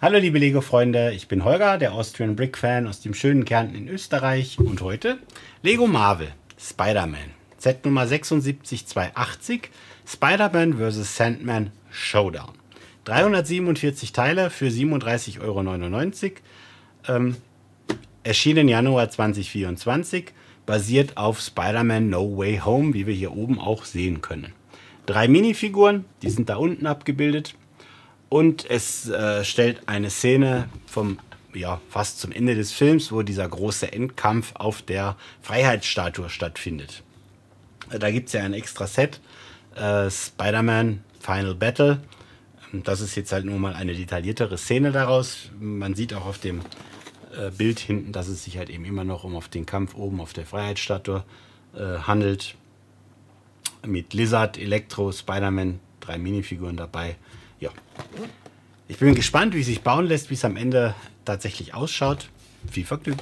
Hallo liebe Lego-Freunde, ich bin Holger, der Austrian Brick Fan aus dem schönen Kärnten in Österreich und heute Lego Marvel Spider-Man Set Nummer 76280 Spider-Man vs. Sandman Showdown. 347 Teile für 37,99 Euro. Ähm, erschienen Januar 2024, basiert auf Spider-Man No Way Home, wie wir hier oben auch sehen können. Drei Minifiguren, die sind da unten abgebildet. Und es äh, stellt eine Szene vom ja, fast zum Ende des Films, wo dieser große Endkampf auf der Freiheitsstatue stattfindet. Da gibt es ja ein extra Set, äh, Spider-Man Final Battle. Das ist jetzt halt nur mal eine detailliertere Szene daraus. Man sieht auch auf dem äh, Bild hinten, dass es sich halt eben immer noch um auf den Kampf oben auf der Freiheitsstatue äh, handelt. Mit Lizard, Elektro, Spider-Man, drei Minifiguren dabei ja. Ich bin gespannt, wie sich bauen lässt, wie es am Ende tatsächlich ausschaut. Viel Vergnügen.